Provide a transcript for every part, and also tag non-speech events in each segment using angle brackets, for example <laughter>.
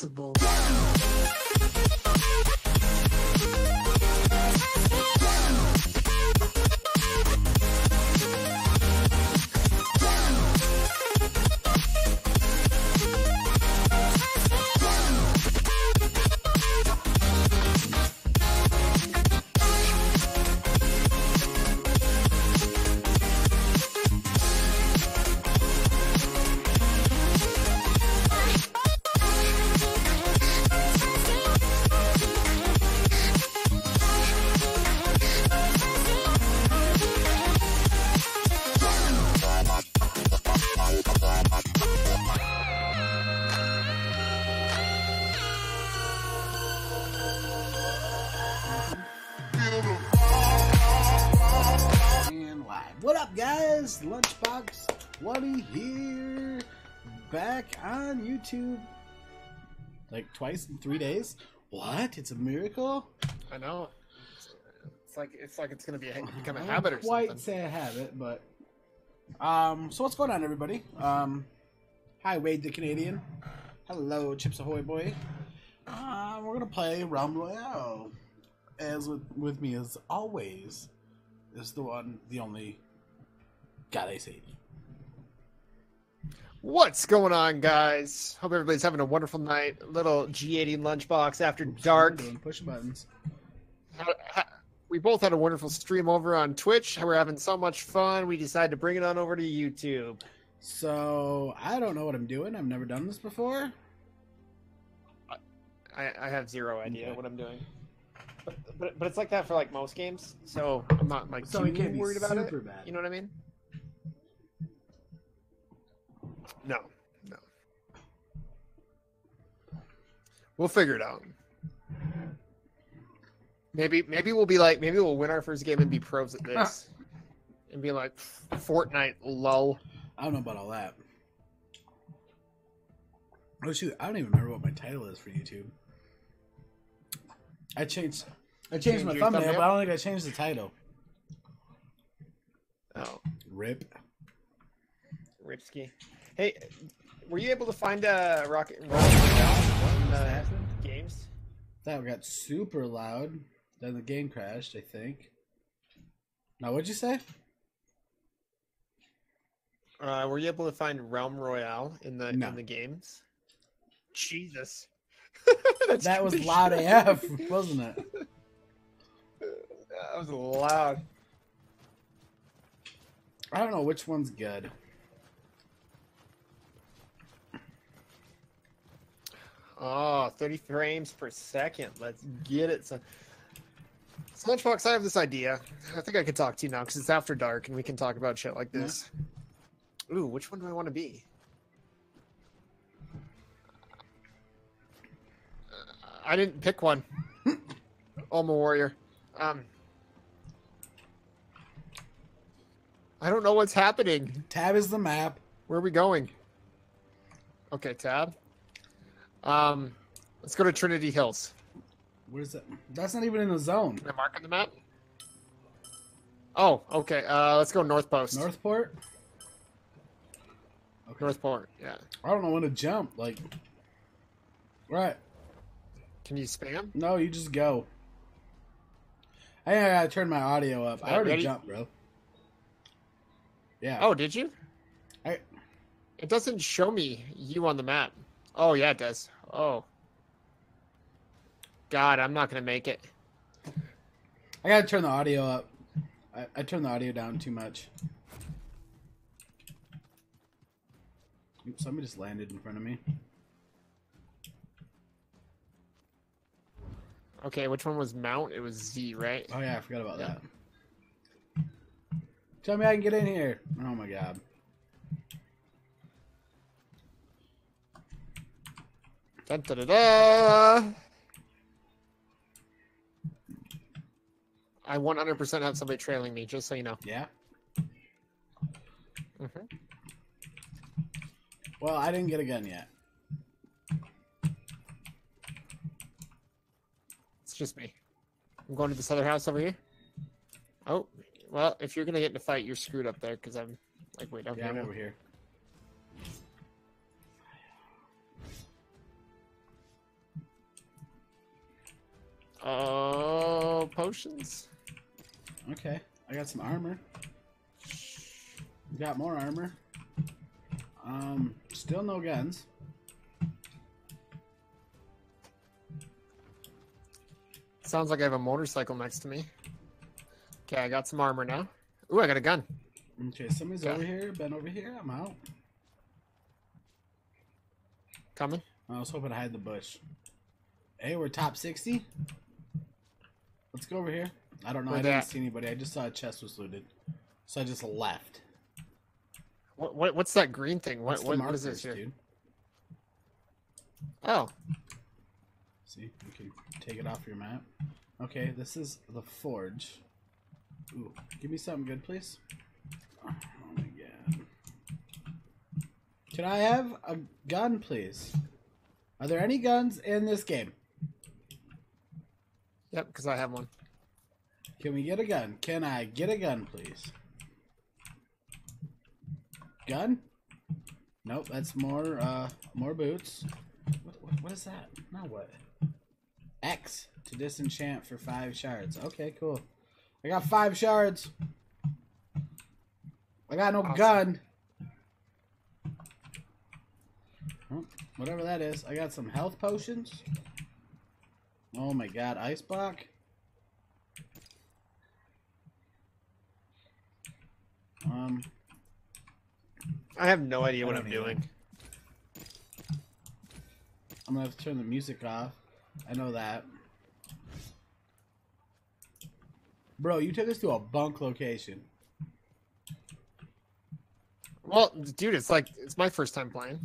Invincible. Twice in three days? What? It's a miracle? I know. It's, it's like it's like it's gonna be a, become a habit or wouldn't quite say a habit, but um. So what's going on, everybody? Um, hi Wade the Canadian. Hello, Chips Ahoy boy. Uh, we're gonna play Realm Royale. As with with me as always is the one, the only God I save. What's going on, guys? Hope everybody's having a wonderful night. Little G80 lunchbox after dark. Push buttons. We both had a wonderful stream over on Twitch. We're having so much fun. We decided to bring it on over to YouTube. So I don't know what I'm doing. I've never done this before. I, I have zero idea Okay. what I'm doing. But, but but it's like that for like most games, so I'm not like So too can't be worried about it. bad. You know what I mean? No, no. We'll figure it out. Maybe maybe we'll be like maybe we'll win our first game and be pros at this, <laughs> and be like Fortnite lull. I don't know about all that. Oh shoot! I don't even remember what my title is for YouTube. I changed. I changed Change my thumbnail, thumbnail? but I don't think I changed the title. Oh, Rip. Ripsky. Hey, were you able to find uh, Rocket Rocket in uh, games? That got super loud. Then the game crashed. I think. Now, what'd you say? Uh, were you able to find Realm Royale in the No. in the games? Jesus, <laughs> That was loud. AF, <laughs> wasn't it? That was loud. I don't know which one's good. Oh, 30 frames per second. Let's get it. So, so Lunchbox, I have this idea. I think I could talk to you now because it's after dark and we can talk about shit like Yeah. this. Ooh, which one do I want to be? I didn't pick one. <laughs> Alma Warrior. Um, I don't know what's happening. Tab is the map. Where are we going? Okay, tab. Um, let's go to Trinity Hills. Where's that? That's not even in the zone. Can I mark on the map? Oh, okay. Uh, let's go North Post. Northport. Okay. Northport. Yeah. I don't know when to jump. Like, right? Can you spam? No, you just go. I I gotta turn my audio up. I already ready? jumped, bro. Yeah. Oh, did you? I- It doesn't show me you on the map. Oh, yeah, it does. Oh. God, I'm not gonna make it. I gotta turn the audio up. I, I turned the audio down too much. Oops, somebody just landed in front of me. Okay, which one was Mount? It was Z, right? Oh yeah, I forgot about Yeah. that. Tell me I can get in here. Oh my god. Dun, da, da, da. I 100% have somebody trailing me, just so you know. Yeah. hmm Well, I didn't get a gun yet. It's just me. I'm going to this other house over here. Oh, well, if you're gonna get in a fight, you're screwed up there because I'm like way down Yeah, here. I'm over here. Oh, potions. Okay, I got some armor. Got more armor. Um, still no guns. Sounds like I have a motorcycle next to me. Okay, I got some armor now. Ooh, I got a gun. Okay, somebody's Okay. over here. Been over here. I'm out. Coming. I was hoping to hide the bush. Hey, we're top 60. Let's go over here. I don't know. Where I didn't at? see anybody. I just saw a chest was looted. So I just left. What, what what's that green thing? What That's the what, what is markers, this here? dude? Oh, See, you can take it off your map. Okay, this is the forge. Ooh, give me something good, please. Oh my god. Can I have a gun, please? Are there any guns in this game? Yep, because I have one. Can we get a gun? Can I get a gun, please? Gun? Nope, that's more uh more boots. What, what, what is that? Now what? X to disenchant for five shards. Okay, cool. I got five shards. I got no Awesome. gun. Oh, whatever that is. I got some health potions. Oh my god, ice block. Um, I have no idea what I'm doing. I'm gonna have to turn the music off. I know that. Bro, you took us to a bunk location. Well, dude, it's like it's my first time playing.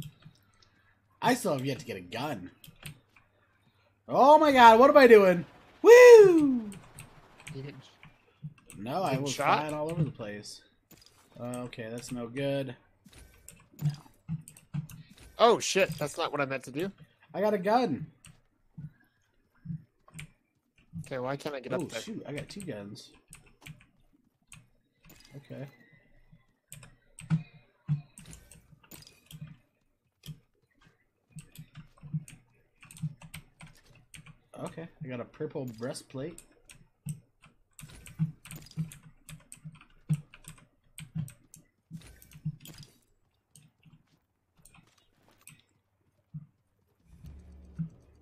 I still have yet to get a gun. Oh my god, what am I doing? Woo! No, I was shot? flying all over the place. Okay, that's no good. Oh shit, that's not what I meant to do. I got a gun. Okay, why can't I get Oh up there? Oh shoot, I got two guns. Okay. Okay, I got a purple breastplate.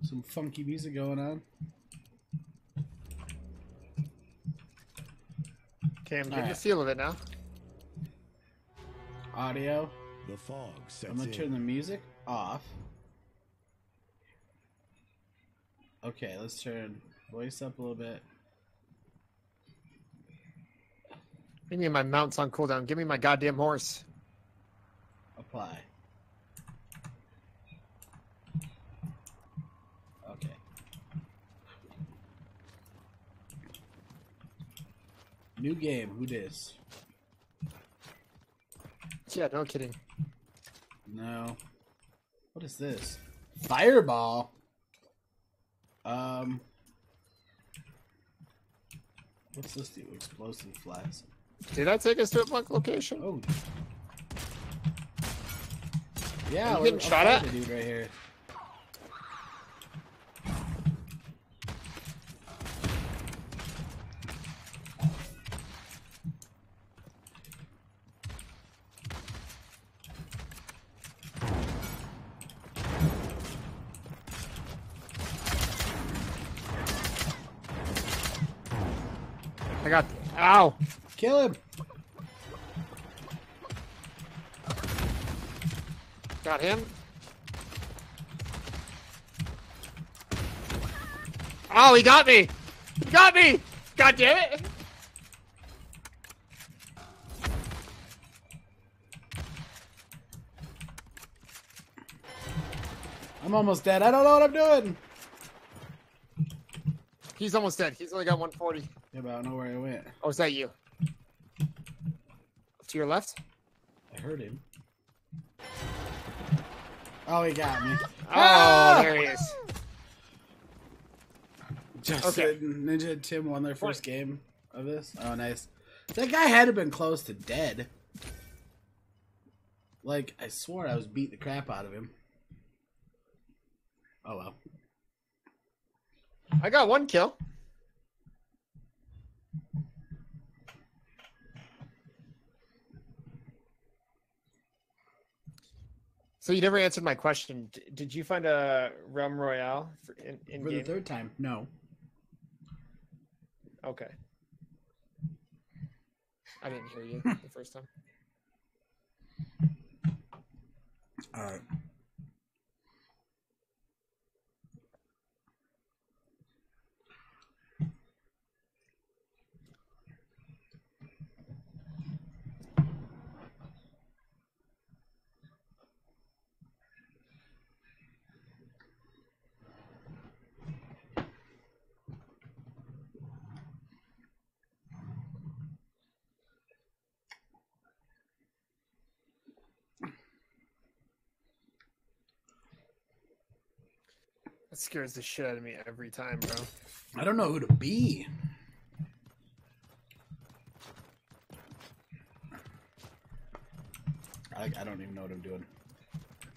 Some funky music going on. Okay, I'm getting the Alright. feel of it now. Audio. The fog sets I'm gonna in. turn the music off. Okay, let's turn voice up a little bit. Give me my mounts on cooldown. Give me my goddamn horse. Apply. Okay. New game. Who dis? Yeah, no kidding. No. What is this? Fireball. Um. What's this do? Explosive flask. Did I take us to a bunk location? Oh. Yeah, we're- getting shot at? dude right here. I got. Ow! Kill him. Got him. Oh, he got me! He got me! God damn it! I'm almost dead. I don't know what I'm doing. He's almost dead. He's only got 140. Yeah, but I don't know where I went. Oh, is that you? To your left? I heard him. Oh, he got me. Oh, Ah! there he is. Justin, Okay. Ninja and Tim won their first game of this. Oh, nice. That guy had to have been close to dead. Like, I swore I was beating the crap out of him. Oh, well. I got one kill. So you never answered my question. D- Did you find a Realm Royale for in, in For the third time, no. Okay. I didn't hear you <laughs> the first time. All right. Scares the shit out of me every time, bro. I don't know who to be. I, I don't even know what I'm doing.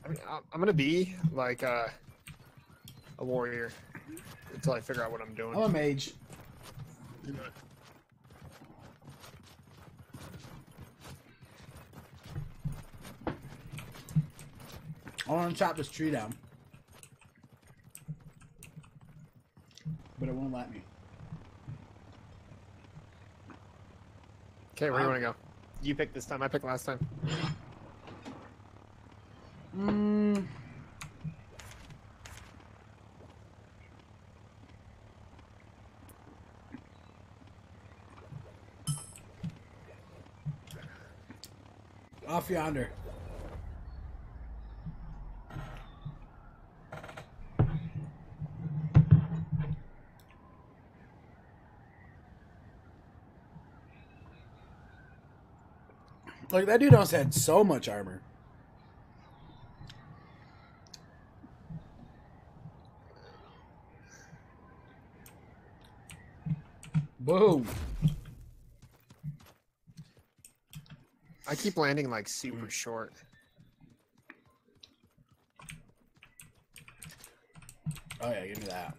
I mean, I'm- gonna be like uh, a warrior until I figure out what I'm doing. I'm a mage. I want to chop this tree down. But it won't let me. Okay, where do you want to go? You picked this time. I picked last time. Mm. Off yonder. Like that dude also had so much armor. Boom. I keep landing like super short. Oh yeah, give me that.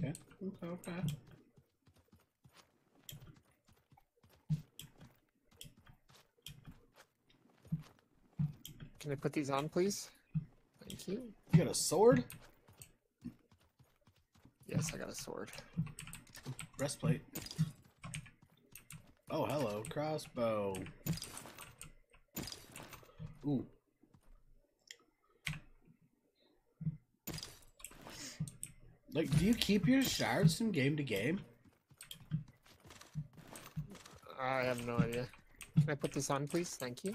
Okay. Okay. I put these on, please? Thank you. You got a sword? Yes, I got a sword. Breastplate. Oh, hello, crossbow. Ooh. Like, do you keep your shards from game to game? I have no idea. Can I put this on, please? Thank you.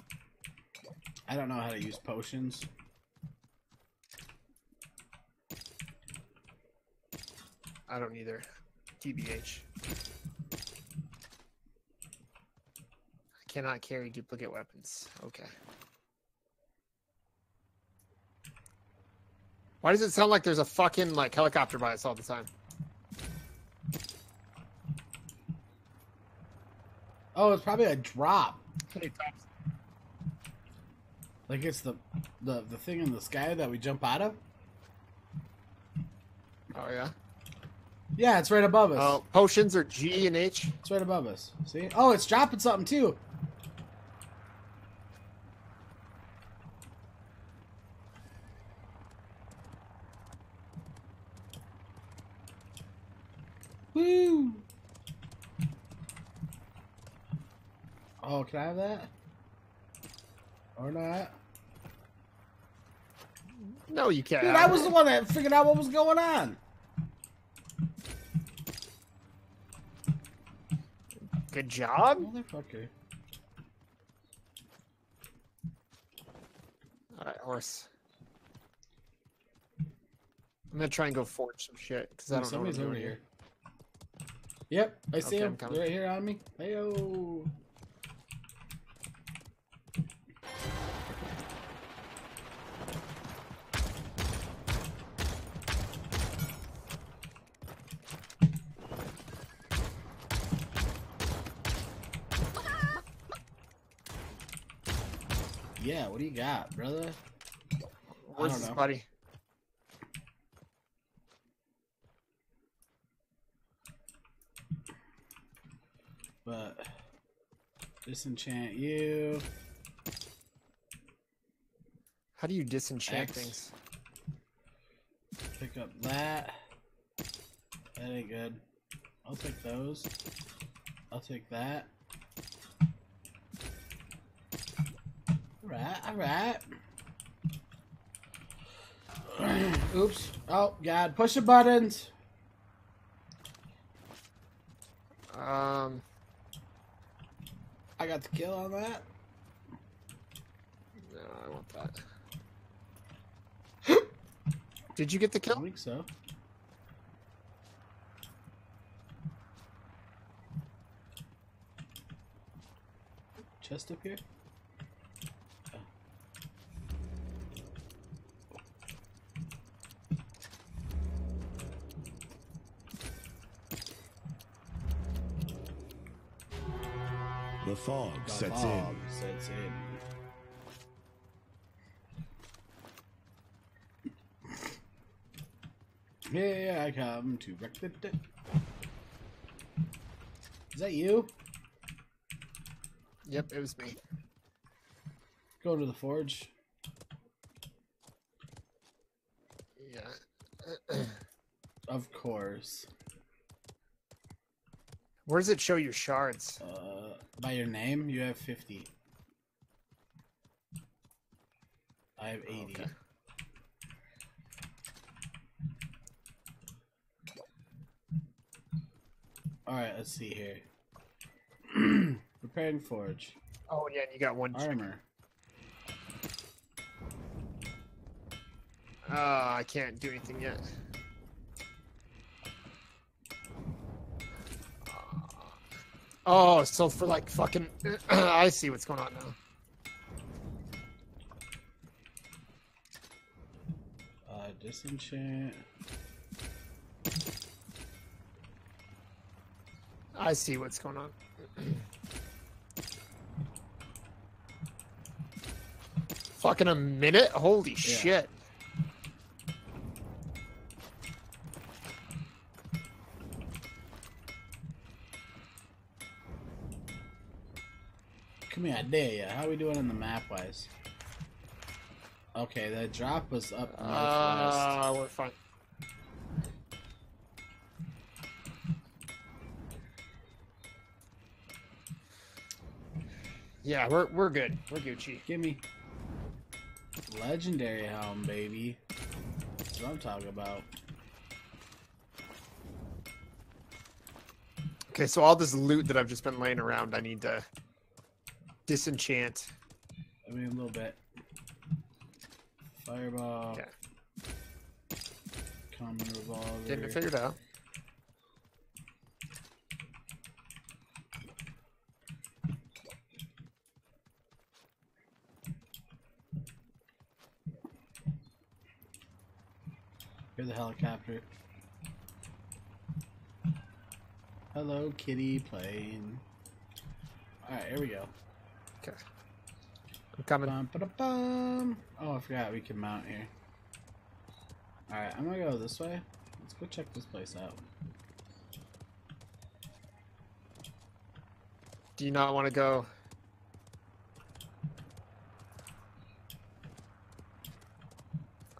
I don't know how to use potions. I don't either. TBH. I cannot carry duplicate weapons. Okay. Why does it sound like there's a fucking like helicopter by us all the time? Oh, it's probably a drop. Hey, Thompson. Like it's the the the thing in the sky that we jump out of. Oh yeah. Yeah, it's right above us. Oh, potions are G and H. It's right above us. See? Oh, it's dropping something too. Woo! Oh, can I have that? Or not? No, you can't. Dude, I was the one that figured out what was going on. Good job. Motherfucker. All right, horse. I'm gonna try and go forge some shit because I don't know. What Somebody's I'm over doing here. Yep, I see Okay, him. They're right here on me. Heyo. Yeah, what do you got, brother? Don't this know. buddy? But disenchant you. How do you disenchant X. things? Pick up that. That ain't good. I'll take those. I'll take that. Alright, alright. <clears throat> Oops. Oh, God. Push the buttons. Um, I got the kill on that. no, I want that. <gasps> Did you get the kill? I think so. Chest up here? Fog The sets fog in. Sets in. Here I come to wreck the day. Is that you? Yep, it was me. Go to the forge. Yeah. <clears throat> Of course. Where does it show your shards? Uh, by your name, you have 50. I have 80. Okay. Alright, let's see here. <clears throat> Preparing forge. Oh yeah, and you got one. Armor. Uh, I can't do anything yet. Oh, so for like fucking, <clears throat> I see what's going on now. Uh, disenchant. I see what's going on. fucking a minute? Holy shit. I dare ya. How we doing on the map wise? Okay, that drop was up northwest. Uh, we're fine. Yeah, we're we're good. We're Gucci. Give me legendary helm, baby. That's what I'm talking about. Okay, so all this loot that I've just been laying around, I need to disenchant. I mean, a little bit. Fireball. Okay. Common revolver. Getting it figured out. Hear the helicopter. Hello, kitty plane. Alright, here we go. Coming. Bum, ba, bum. Oh, I forgot we can mount here. Alright, I'm gonna go this way. Let's go check this place out. Do you not want to go?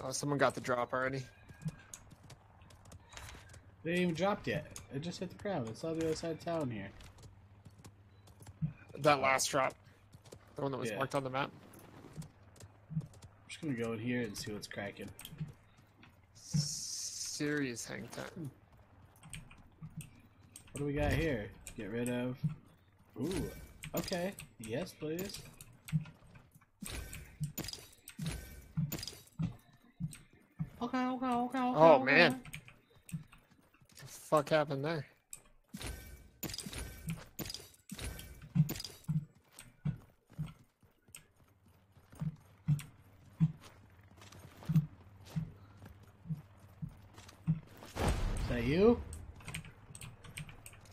Oh, someone got the drop already. They ain't even dropped yet. It just hit the ground. It's on the other side of town here. That last drop. The one that was Yeah. marked on the map. Just gonna go in here and see what's cracking. Serious hang time. What do we got here? Get rid of. Ooh. Okay. Yes, please. Okay, okay, okay, okay. Oh, okay. man. What the fuck happened there? Is that you?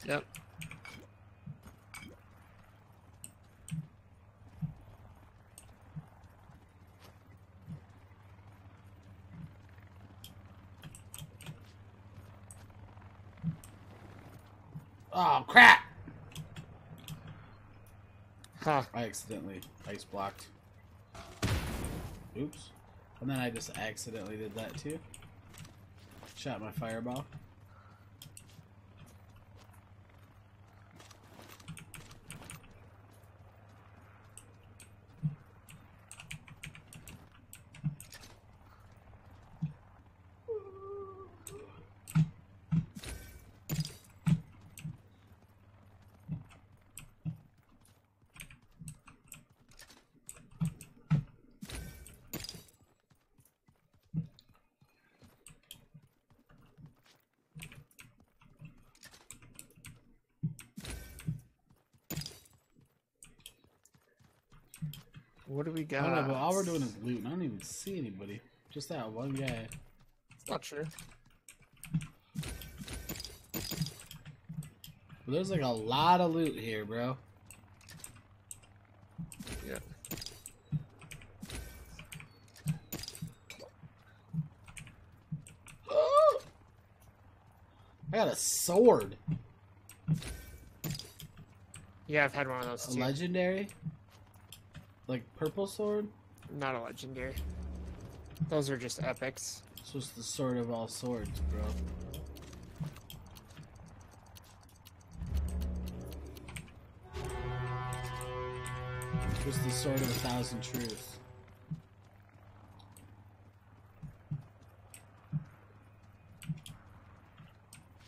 Yep. Oh crap! Huh. I accidentally ice blocked. Oops. And then I just accidentally did that too. Shot my fireball. What do we I got? don't know, but all we're doing is looting. I don't even see anybody. Just that one guy. It's not true. But there's like a lot of loot here, bro. Yeah. <gasps> I got a sword. Yeah, I've had one of those A too. legendary? Like purple sword? Not a legendary. Those are just epics. It's just the sword of all swords, bro. Just the sword of a thousand truths.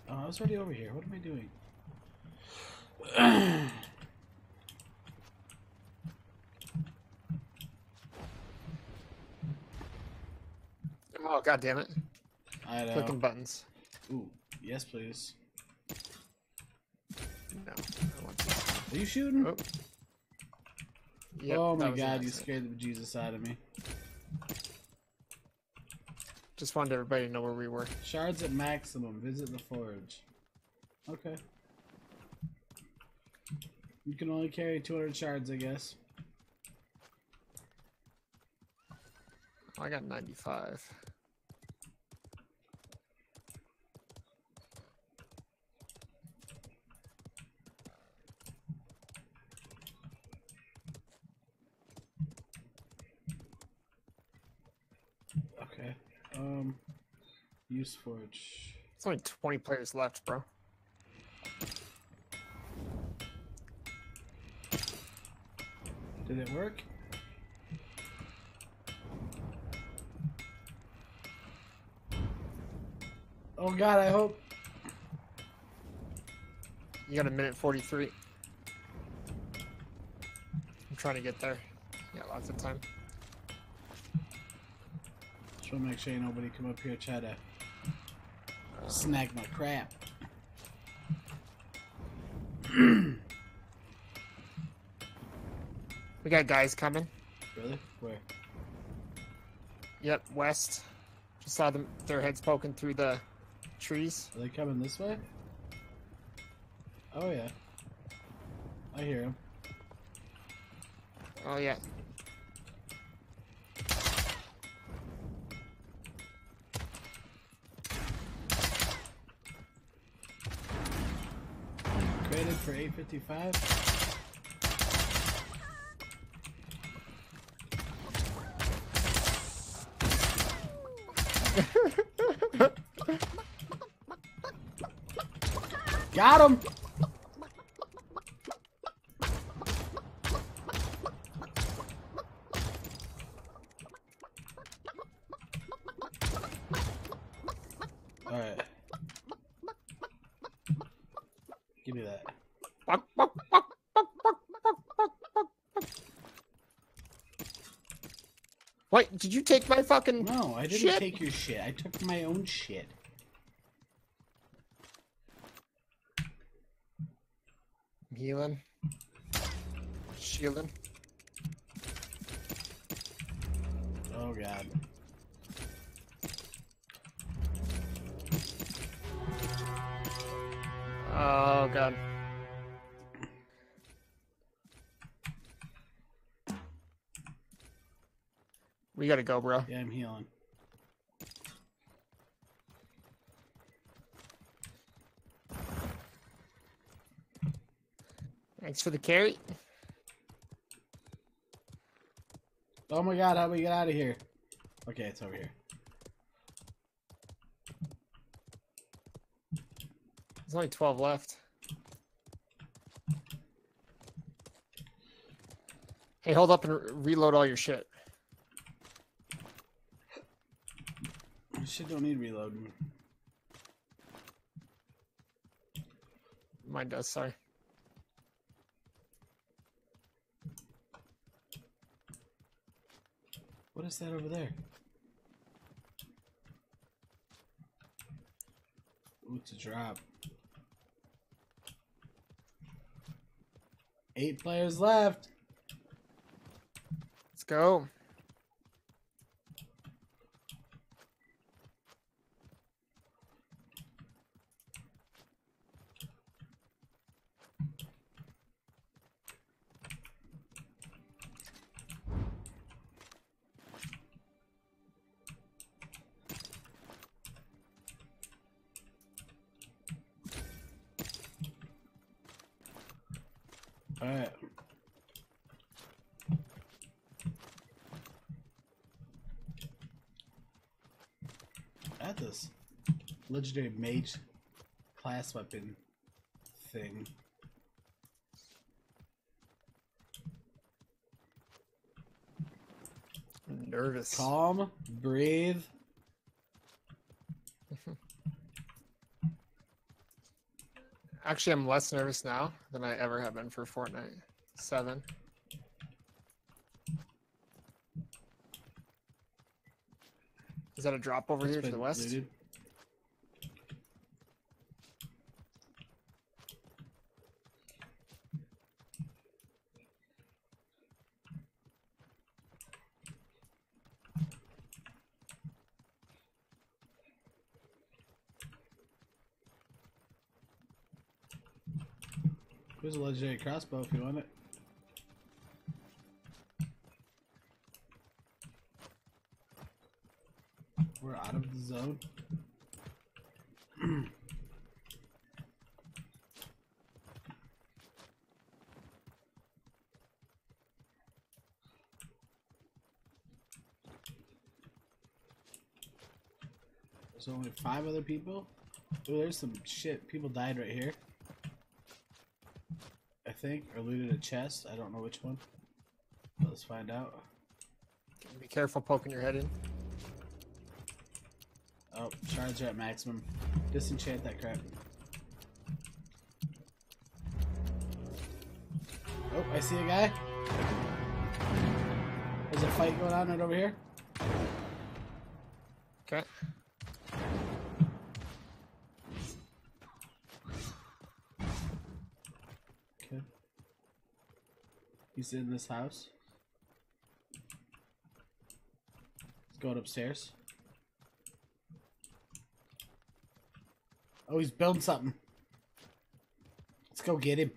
Oh, I was already over here. What am I doing? Oh god damn it. I know. Uh, Clicking buttons. Ooh, yes, please. No. I want to- Are you shooting? Oh. Yep, oh my god, you scared the Jesus out of me. Just wanted everybody to know where we were. Shards at maximum. Visit the forge. Okay. You can only carry 200 shards, I guess. I got 95. Okay. Um, use forge. It's only 20 players left, bro. Did it work? Oh god, I hope. You got a minute 43. I'm trying to get there. Yeah, lots of time. Just wanna make sure nobody come up here try to snag my crap. <clears throat> We got guys coming. Really? Where? Yep, west. Just saw them their heads poking through the trees. Are they coming this way? Oh yeah. I hear them. Oh yeah. Created for 855. <laughs> Got him! Alright. Give me that. Wait, did you take my fucking? No, I didn't Shit. take your shit. I took my own shit. Healing. Shielding. Oh god. Oh god. We gotta go, bro. Yeah, I'm healing. Thanks for the carry. Oh my god, how do we get out of here? Okay, it's over here. There's only 12 left. Hey, hold up and re- reload all your shit. Shit don't need reloading. Mine does, sorry. What is that over there? Ooh, it's a drop. Eight players left. Let's go. Alright. At this legendary mage class weapon thing. Nervous. Calm, breathe. Actually, I'm less nervous now than I ever have been for Fortnite. Seven. Is that a drop over It's here to the west? looted. Here's a legendary crossbow if you want it. We're out of the zone. There's only five other people. Oh, there's some shit. People died right here. I think, or looted a chest. I don't know which one. Let's find out. Be careful poking your head in. Oh, shards are at maximum. Disenchant that crap. Oh, I see a guy. There's a fight going on right over here. Okay. Okay. He's in this house. He's going upstairs. Oh, he's building something. Let's go get him.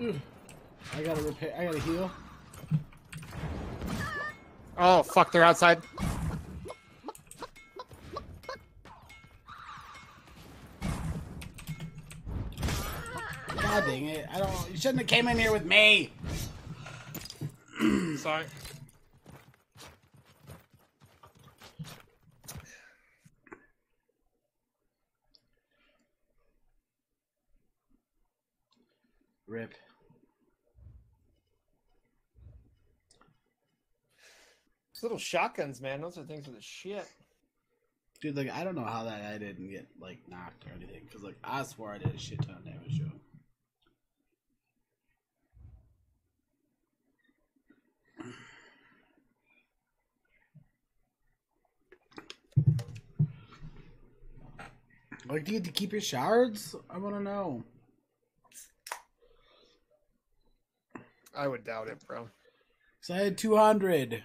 Mm. I gotta repair. I gotta heal. Fuck, they're outside. God dang it! I don't. You shouldn't have came in here with me. Sorry. Rip. Those little shotguns, man. Those are things for the shit. Dude, like I don't know how that guy didn't get like knocked or anything, because like I swore I did a shit ton of damage to him. Like, do you get to keep your shards? I want to know. I would doubt it, bro. So I had 200.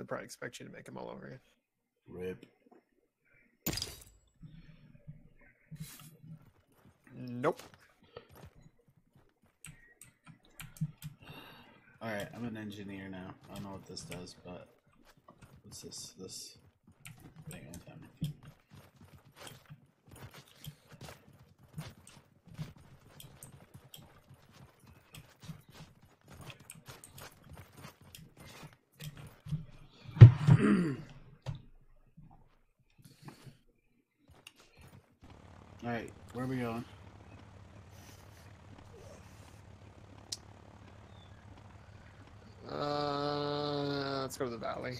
They'll probably expect you to make them all over again. Rip. Nope. Alright, I'm an engineer now. I don't know what this does, but what's this? This thing on time. Alright, where are we going? Uh, let's go to the valley.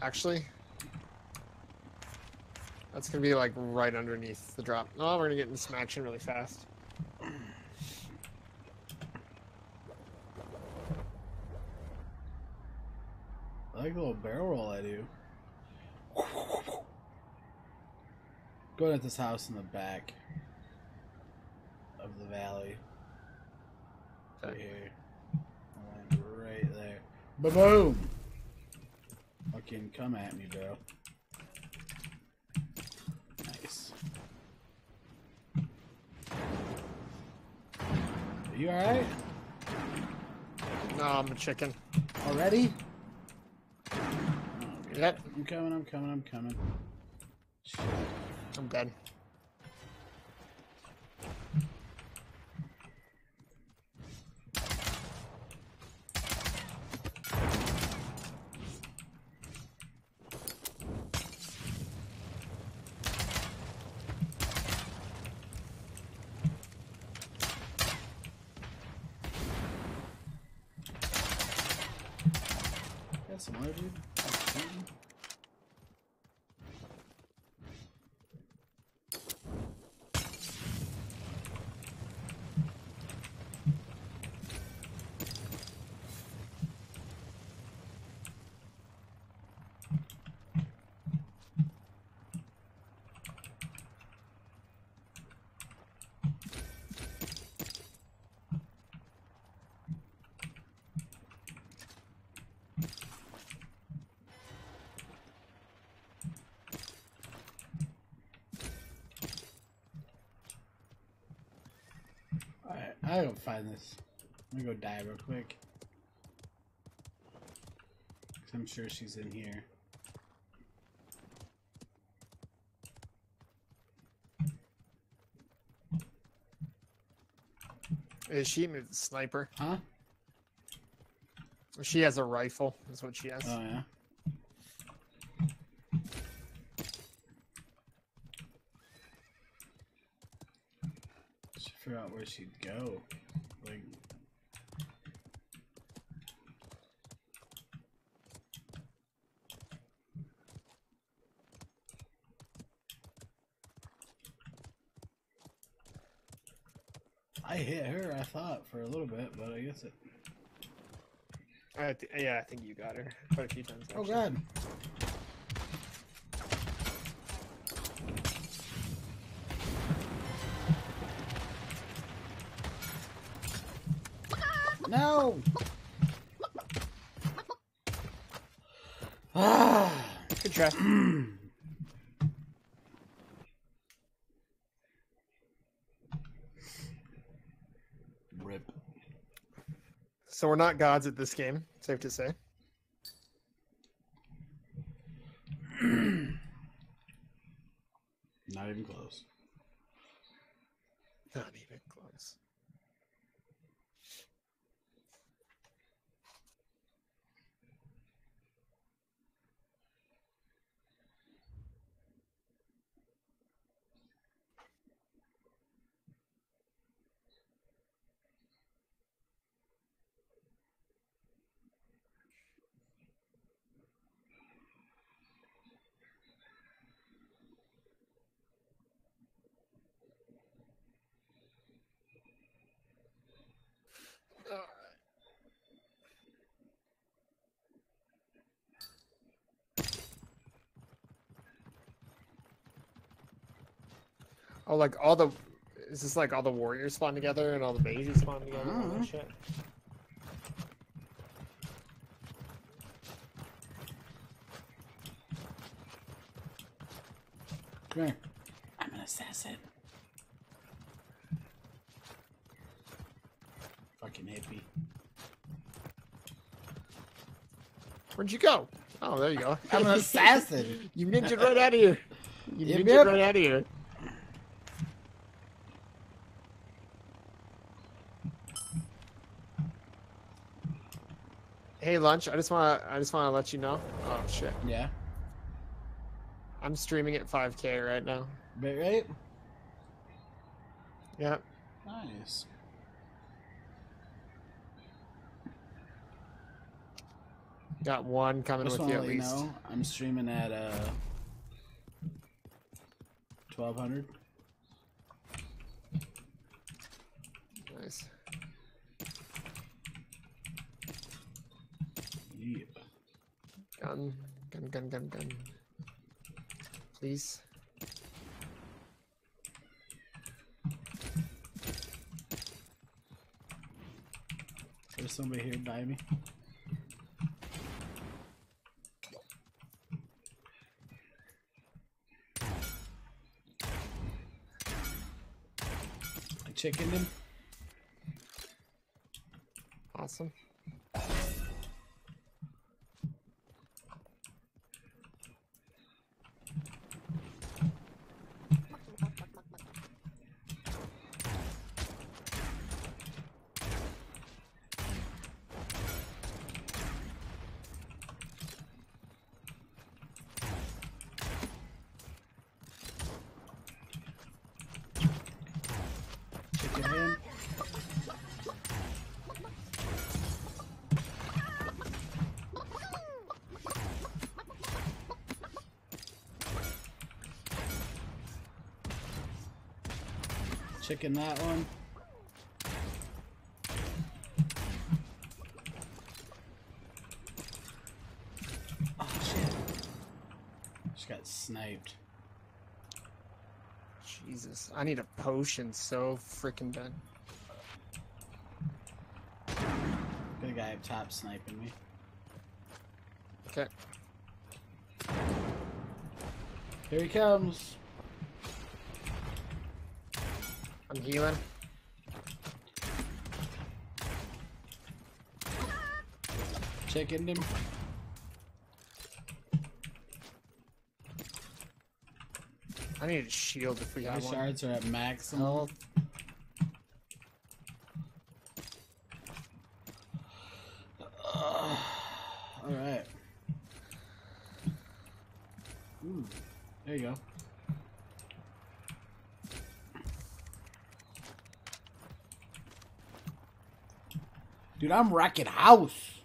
Actually, that's gonna be like right underneath the drop. Oh, we're gonna get into some action really fast. I the little barrel roll I do. Going at this house in the back of the valley. Right here. And right there. Ba boom! Fucking come at me, bro. Nice. Are you alright? No, I'm a chicken. Already? Yep, I'm coming, I'm coming, I'm coming. Shit. I'm dead. Got some more, dude. That's shooting. Alright, I gotta find this. Let me go die real quick. Cause I'm sure she's in here. Is she a sniper? Huh? She has a rifle. That's what she has. Oh yeah. Figure out where she'd go. Like I hit her, I thought, for a little bit, but I guess it I th- yeah, I think you got her quite a few times. Oh god. Ah, good try. <clears throat> Rip. So we're not gods at this game, safe to say. <clears throat> not even close. Oh, like all the is this like all the warriors spawn together and all the mages spawn together and all that Mhm. shit? Come here. I'm an assassin. Fucking hippie. Where'd you go? Oh, there you go. I'm an <laughs> assassin. you ninja right out of here. You Yep, ninja yep. right out of here. Lunch. I just want to. I just want to let you know. Oh shit! Yeah. I'm streaming at 5K right now. Bit right? Yep. Nice. Got one coming Just with you at you least. know, I'm streaming at uh 1200. Nice. Yeah. Gun, gun, gun, gun, gun. Please. There's somebody here by me. I chickened him. Awesome. Chicken him. Chicken that one. Oh shit. Just got sniped. Jesus. I need a potion so freaking bad. Got a guy up top sniping me. Okay. Here he comes. I'm healing. Chickened him. I need a shield if we have one. shards are at maximum. Health. Alright. Ooh, there you go. Dude, I'm wrecking house.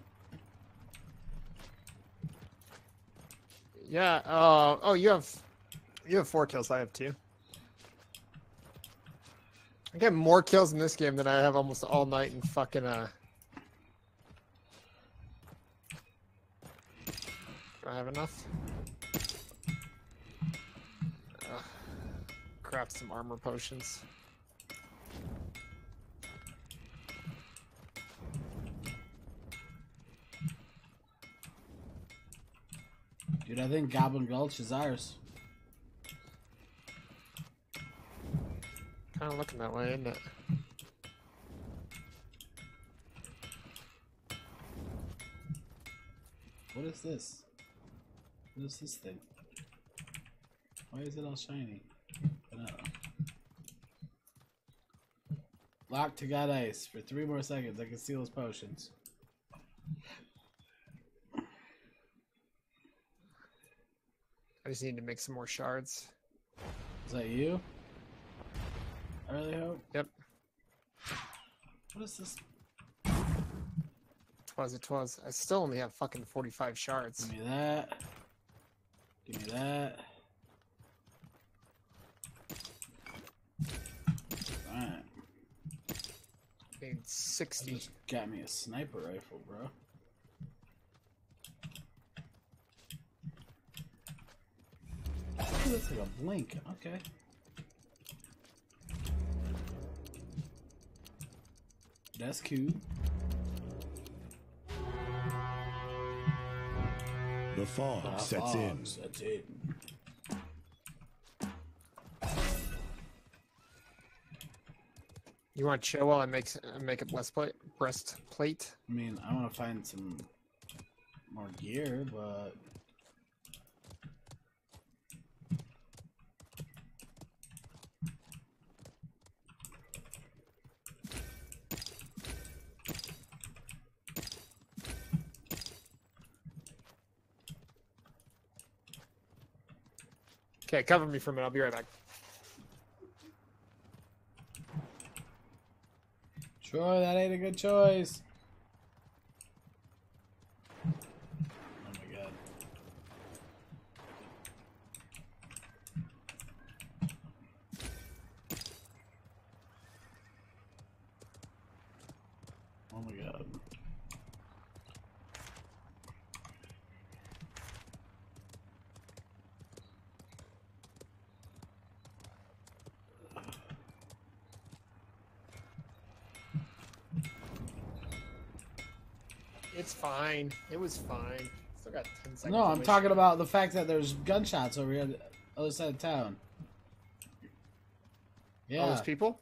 Yeah. Uh, oh, you have you have four kills. I have two. I get more kills in this game than I have almost all night in fucking uh. Do I have enough? Ugh. craft some armor potions. Dude, I think Goblin Gulch is ours. Kinda looking that way, isn't it? What is this? What is this thing? Why is it all shiny? Locked to Gottice. For three more seconds, I can steal his potions. Just need to make some more shards. Is that you? I really hope. Yep. What is this? Twas it was. I still only have fucking 45 shards. Give me that. Give me that. Alright. Need 60. Just got me a sniper rifle, bro. Oh, that's like a blink. Okay. That's cool. The fog Ah, sets in. Sets in. You want to chill while I make make a breastplate? Breastplate. I mean, I want to find some more gear, but Okay, cover me for a minute. I'll be right back. sure that ain't a good choice. Oh my god. Oh my god. It's fine. It was fine. Still got 10 seconds. No, I'm talking about the fact that there's gunshots over here on the other side of town. Yeah. all those people.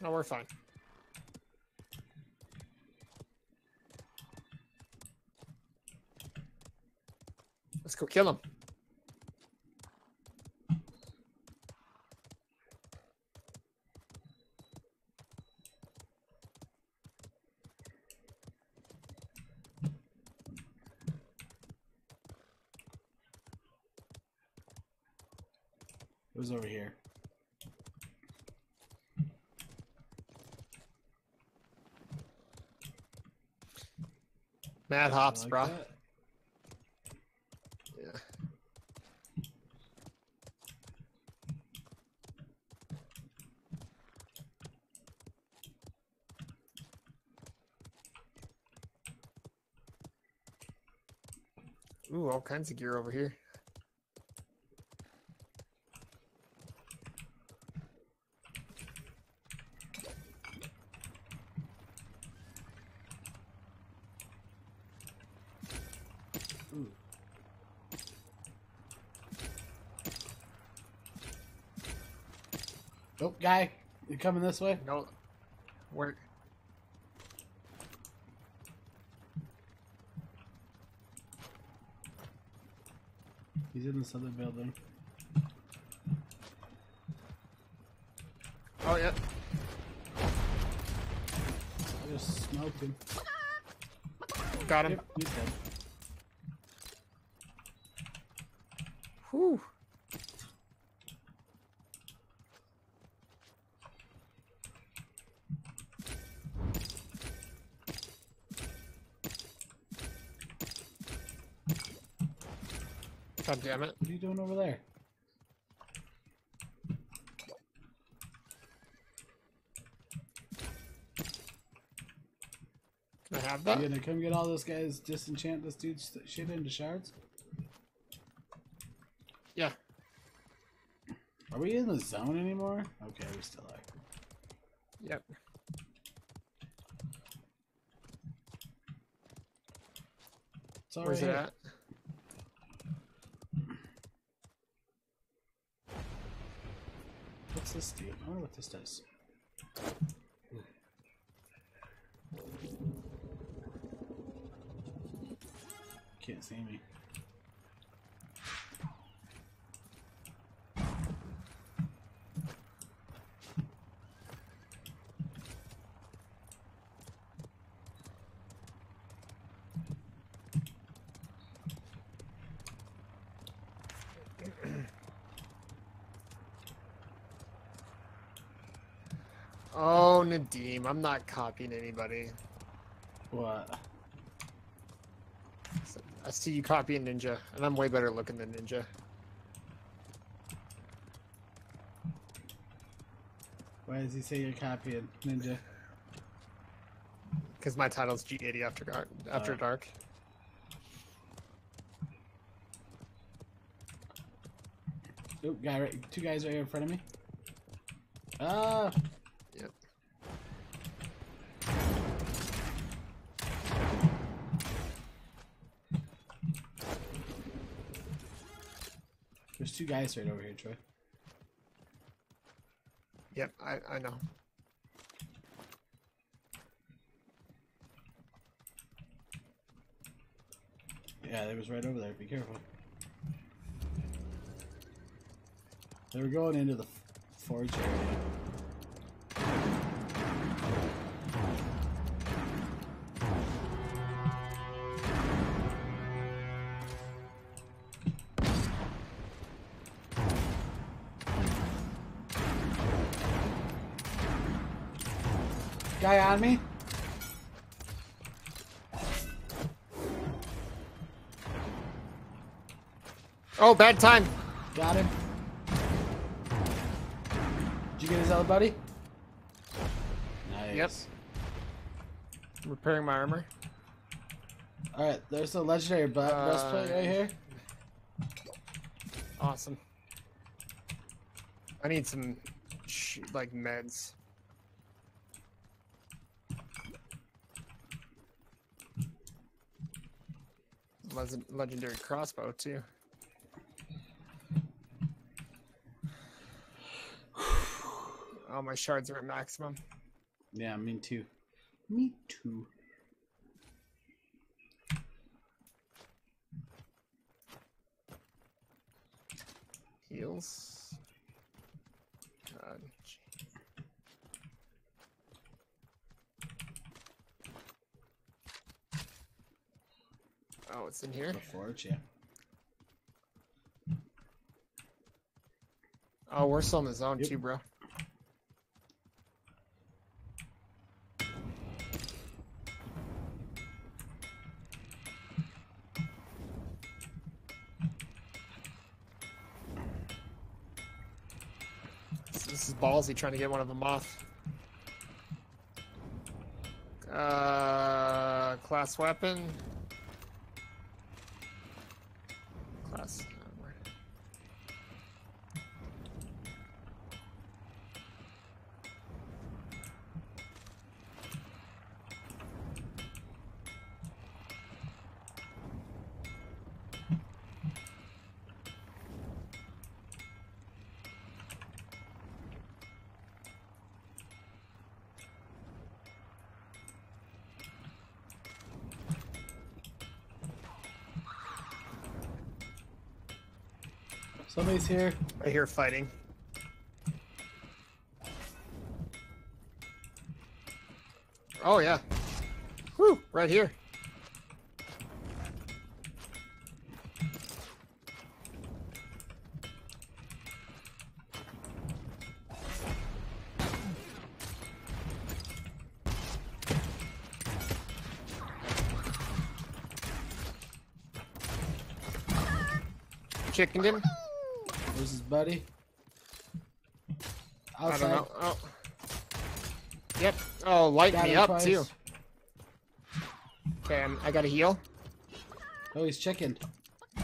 No, we're fine. Let's go kill him. Was over here. Mad hops, Like bro. that? Yeah. Ooh, all kinds of gear over here. Ooh. Oh, guy, you coming this way? No, Work. He's in this other building. Oh yeah. I just smoked him. Got him. Yep, he's dead. Whew. God damn it. What are you doing over there? Can I have that? You gonna come get all those guys, disenchant this dude's shit into shards? Yeah. Are we in the zone anymore? Okay, we still are. Yep. It's all Where's right it at? What's this do? I wonder what this does. can't see me. I'm not copying anybody. What? I see you copying Ninja, and I'm way better looking than Ninja. Why does he say you're copying Ninja? Because my title's G80 After Dark. After Oh. Dark. Oop, guy right, two guys right here in front of me. Ah, Yep. there's two guys right over here, Troy. Yep. I I know. Yeah, they was right over there. Be careful. They were going into the forge area. On me? Oh, bad time. Got him. Did you get his other buddy? Nice. Yep. Repairing my armor. Alright, there's the legendary bu- Uh, breastplate right here. Awesome. I need some sh- like meds. Legendary crossbow too. <sighs> Oh, my shards are at maximum. Yeah, me too. Me too. Heals. God. Oh, it's in here. The forge, yeah. Oh, we're still in the zone Yep. too, bro. This, this is ballsy trying to get one of them off. Uh, class weapon. Class armor. Somebody's here. Right here fighting. Oh yeah. Whew, right here. Chickened him. Buddy? I don't know. Oh. Yep. Oh, light Got me up twice. too. Okay, I'm, I got a heal. Oh, he's chicken.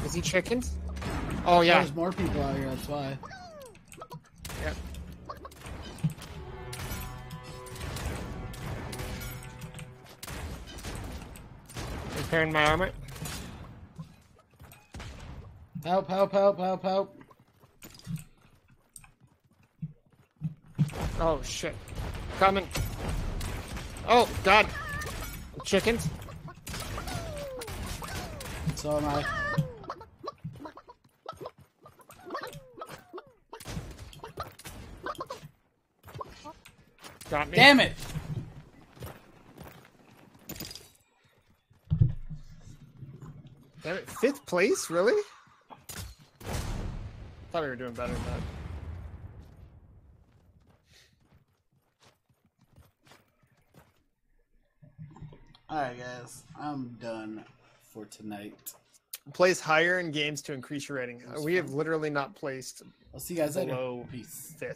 Is he chickened? Oh yeah. There's more people out here, that's why. Yep. Repairing my armor. Help, help, help, help, help. Oh shit. Coming. Oh god. Chickens. So am I. Got me. Damn it! Damn it. Fifth place? Really? Thought we were doing better than that. I'm done for tonight. Place higher in games to increase your rating. We have literally not placed I'll see you guys later. Below Peace. fifth.